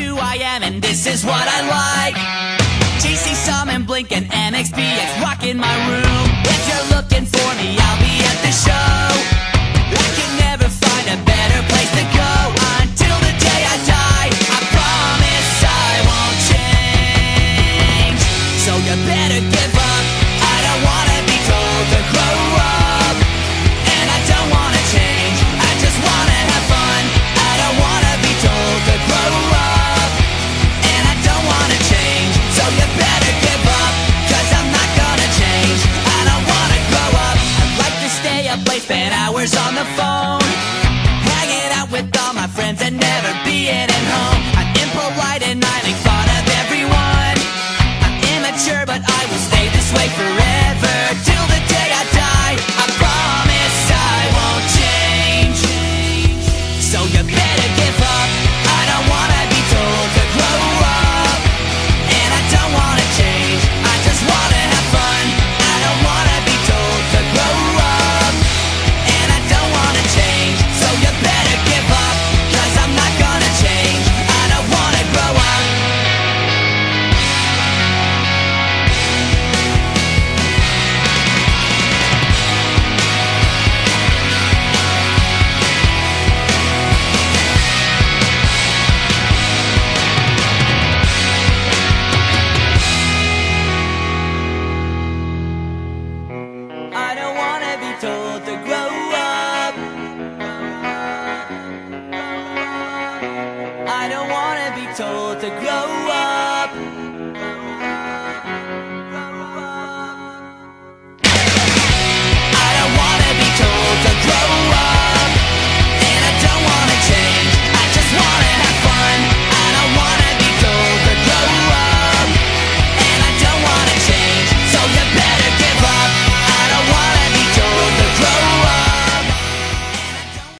who I am, and this is what I like. JC Summon, Blink, and MXPX rocking my room. If you're looking for me, I'll be at the show. I can never find a better place to go until the day I die. I promise I won't change. So you better give up. I don't wanna be told to close. the phone. don't wanna be told to grow up.